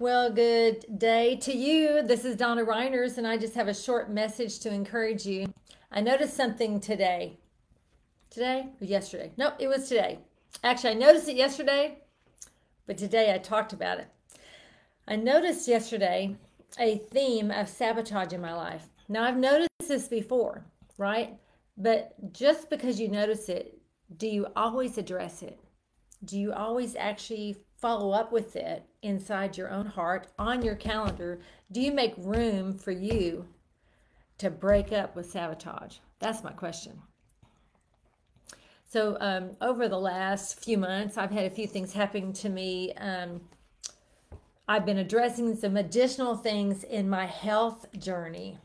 Well, good day to you. This is Donna Reiners, and I just have a short message to encourage you. I noticed something today. Today yesterday? Nope, it was today. Actually, I noticed it yesterday, but today I talked about it. I noticed yesterday a theme of sabotage in my life. Now, I've noticed this before, right? But just because you notice it, do you always address it? Do you always actually follow up with it inside your own heart on your calendar? Do you make room for you to break up with sabotage? That's my question. So, um, over the last few months, I've had a few things happen to me. Um, I've been addressing some additional things in my health journey.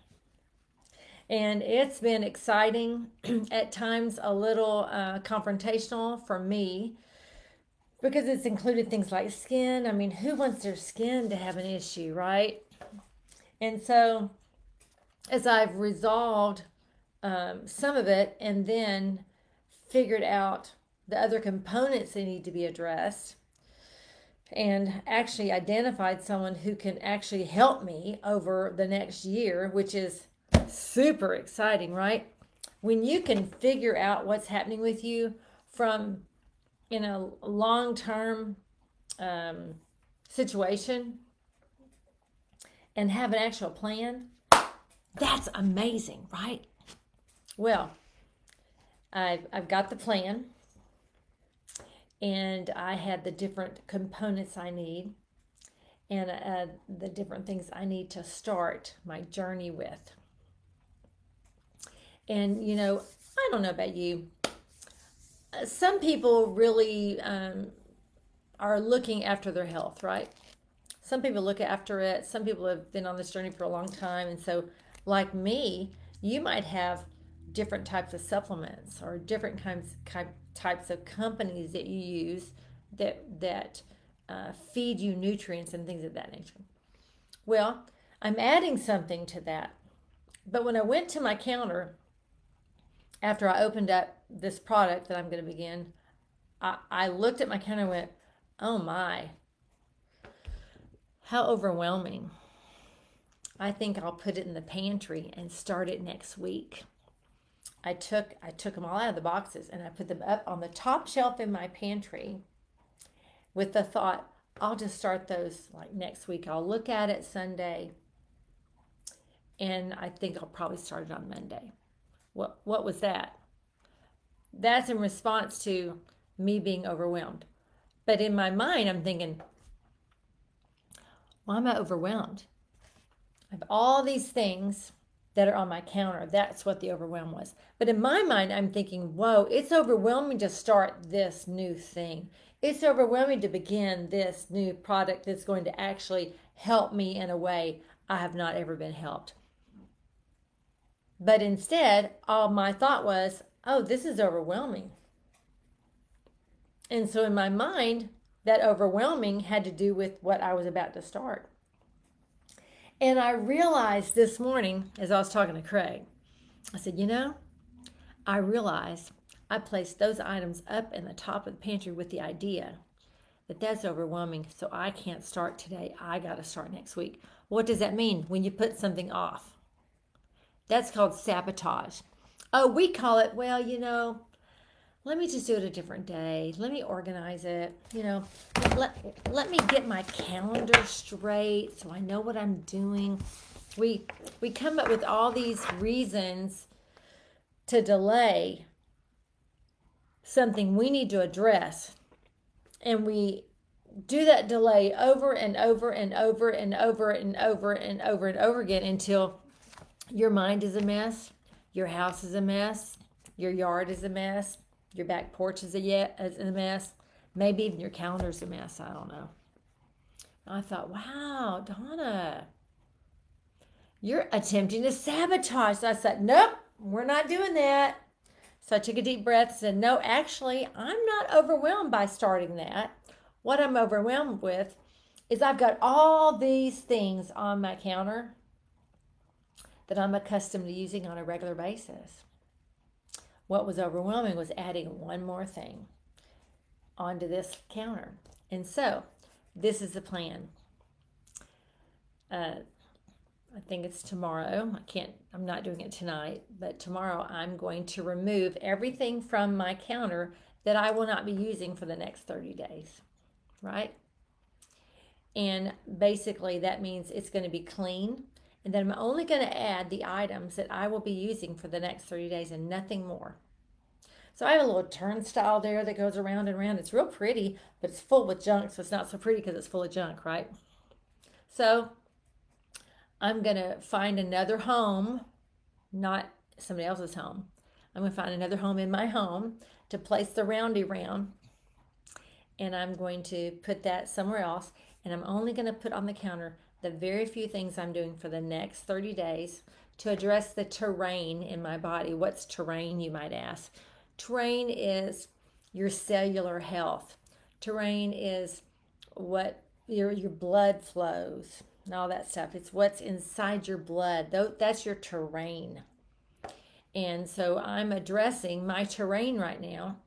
And it's been exciting, at times a little uh, confrontational for me because it's included things like skin. I mean, who wants their skin to have an issue, right? And so, as I've resolved um, some of it and then figured out the other components that need to be addressed, and actually identified someone who can actually help me over the next year, which is super exciting, right? When you can figure out what's happening with you from in a long term um, situation and have an actual plan, that's amazing, right? Well, I've, I've got the plan and I had the different components I need and uh, the different things I need to start my journey with. And, you know, I don't know about you, some people really um, are looking after their health, right? Some people look after it. Some people have been on this journey for a long time. And so, like me, you might have different types of supplements or different kinds types of companies that you use that that uh, feed you nutrients and things of that nature. Well, I'm adding something to that. But when I went to my counter after I opened up this product that I'm going to begin, I, I looked at my counter and went, oh my, how overwhelming. I think I'll put it in the pantry and start it next week. I took I took them all out of the boxes and I put them up on the top shelf in my pantry with the thought I'll just start those like next week. I'll look at it Sunday and I think I'll probably start it on Monday. What what was that? That's in response to me being overwhelmed. But in my mind, I'm thinking, why am I overwhelmed? I have all these things that are on my counter. That's what the overwhelm was. But in my mind, I'm thinking, whoa, it's overwhelming to start this new thing. It's overwhelming to begin this new product that's going to actually help me in a way I have not ever been helped. But instead, all my thought was, oh, this is overwhelming. And so in my mind, that overwhelming had to do with what I was about to start. And I realized this morning as I was talking to Craig, I said, you know, I realized I placed those items up in the top of the pantry with the idea that that's overwhelming, so I can't start today. I got to start next week. What does that mean when you put something off? That's called sabotage. Oh, we call it, well, you know, let me just do it a different day. Let me organize it. You know, let, let me get my calendar straight so I know what I'm doing. We we come up with all these reasons to delay something we need to address. And we do that delay over and over and over and over and over and over and over and over again until your mind is a mess your house is a mess. Your yard is a mess. Your back porch is a, yet, is a mess. Maybe even your calendar's a mess. I don't know. I thought, wow, Donna, you're attempting to sabotage. So I said, nope, we're not doing that. So I took a deep breath and said, no, actually, I'm not overwhelmed by starting that. What I'm overwhelmed with is I've got all these things on my counter that I'm accustomed to using on a regular basis. What was overwhelming was adding one more thing onto this counter. And so, this is the plan. uh, I think it's tomorrow. I can't, I'm not doing it tonight, but tomorrow I'm going to remove everything from my counter that I will not be using for the next 30 days, right? And basically, that means it's going to be clean. And then I'm only going to add the items that I will be using for the next 30 days and nothing more. So I have a little turnstile there that goes around and around. It's real pretty, but it's full with junk, so it's not so pretty because it's full of junk, right? So I'm going to find another home, not somebody else's home. I'm going to find another home in my home to place the roundy round. And I'm going to put that somewhere else. And I'm only going to put on the counter the very few things I'm doing for the next 30 days to address the terrain in my body. What's terrain, you might ask? Terrain is your cellular health. Terrain is what your your blood flows and all that stuff. It's what's inside your blood. That's your terrain. And so I'm addressing my terrain right now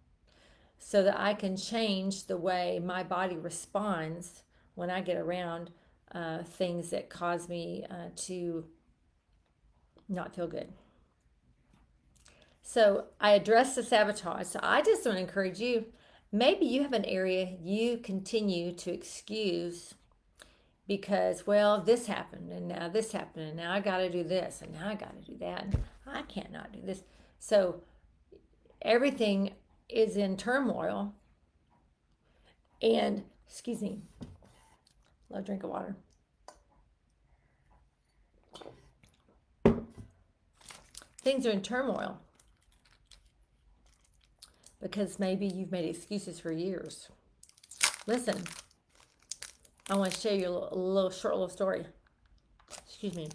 so that I can change the way my body responds when I get around uh, things that cause me uh, to not feel good. So I address the sabotage. So I just want to encourage you. Maybe you have an area you continue to excuse because, well, this happened and now this happened and now I got to do this and now I got to do that. And I can't not do this. So everything is in turmoil. And, excuse me, low drink of water. Things are in turmoil because maybe you've made excuses for years. Listen, I want to share you a little, a little short little story. Excuse me.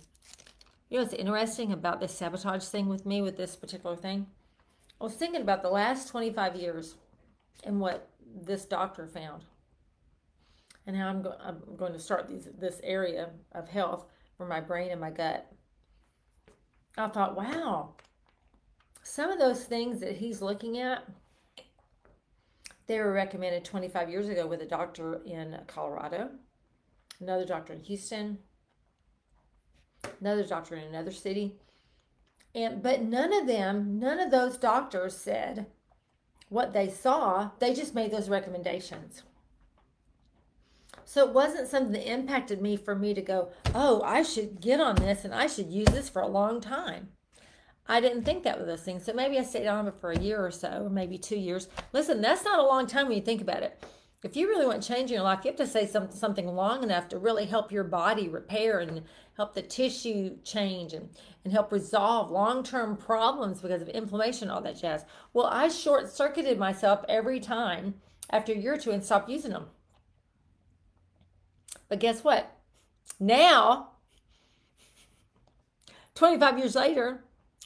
You know what's interesting about this sabotage thing with me with this particular thing? I was thinking about the last 25 years and what this doctor found and how I'm, go- I'm going to start these, this area of health for my brain and my gut. I thought, wow, some of those things that he's looking at they were recommended 25 years ago with a doctor in Colorado, another doctor in Houston, another doctor in another city. And but none of them, none of those doctors said what they saw. They just made those recommendations. So it wasn't something that impacted me for me to go, oh, I should get on this and I should use this for a long time. I didn't think that with those things. So maybe I stayed on it for a year or so, or maybe two years. Listen, that's not a long time when you think about it. If you really want to change in your life, you have to say some, something long enough to really help your body repair and help the tissue change and, and help resolve long term problems because of inflammation, all that jazz. Well, I short circuited myself every time after a year or two and stopped using them. But guess what? Now, 25 years later,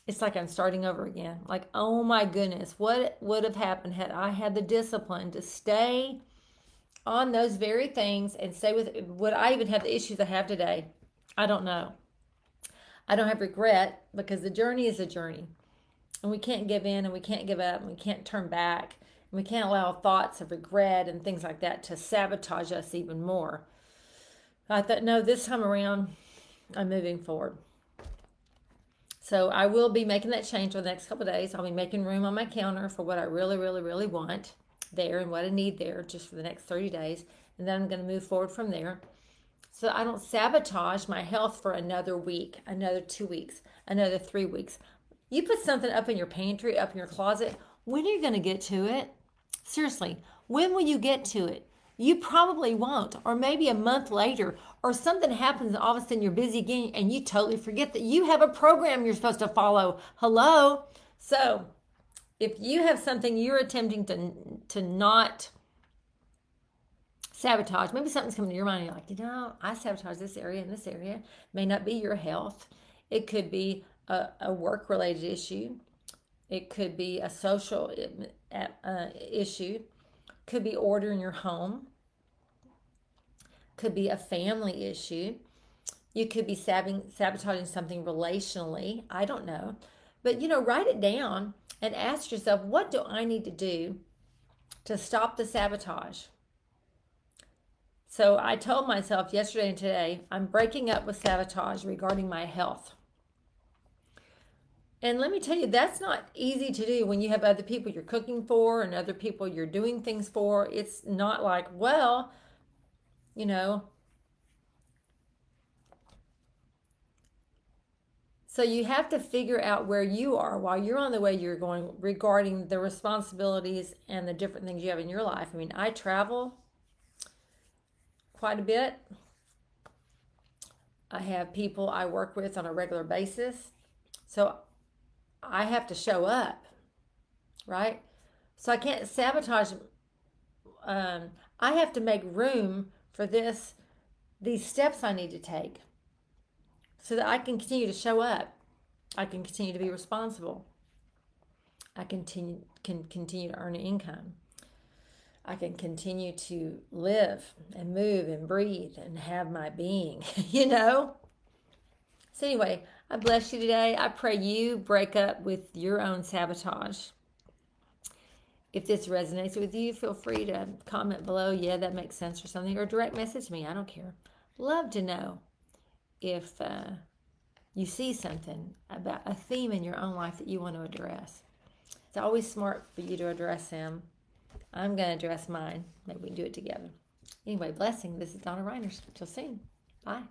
it's like I'm starting over again. Like, oh my goodness, what would have happened had I had the discipline to stay on those very things and stay with would I even have the issues I have today? I don't know. I don't have regret because the journey is a journey. And we can't give in and we can't give up and we can't turn back. And we can't allow thoughts of regret and things like that to sabotage us even more. I thought, no, this time around, I'm moving forward. So I will be making that change for the next couple days. I'll be making room on my counter for what I really, really, really want there and what I need there just for the next 30 days. And then I'm going to move forward from there. So I don't sabotage my health for another week, another two weeks, another three weeks. You put something up in your pantry, up in your closet, when are you going to get to it? Seriously, when will you get to it? You probably won't. Or maybe a month later, or something happens and all of a sudden you're busy again and you totally forget that you have a program you're supposed to follow. Hello? So, if you have something you're attempting to, to not sabotage, maybe something's coming to your mind, you're like, you know, I sabotage this area and this area. May not be your health, it could be a, a work related issue, it could be a social uh, issue could be order in your home, could be a family issue. You could be sabotaging something relationally. I don't know. But, you know, write it down and ask yourself, what do I need to do to stop the sabotage? So I told myself yesterday and today, I'm breaking up with sabotage regarding my health. And let me tell you, that's not easy to do when you have other people you're cooking for and other people you're doing things for. It's not like, well, you know. So you have to figure out where you are while you're on the way you're going regarding the responsibilities and the different things you have in your life. I mean, I travel quite a bit. I have people I work with on a regular basis. So I have to show up, right? So I can't sabotage. Um, I have to make room for this, these steps I need to take, so that I can continue to show up. I can continue to be responsible. I continue can continue to earn an income. I can continue to live and move and breathe and have my being, you know? So, anyway, I bless you today. I pray you break up with your own sabotage. If this resonates with you, feel free to comment below. Yeah, that makes sense or something, or direct message me. I don't care. Love to know if uh, you see something about a theme in your own life that you want to address. It's always smart for you to address them. I'm going to address mine. Maybe we can do it together. Anyway, blessing. This is Donna Reiners. Till soon. Bye.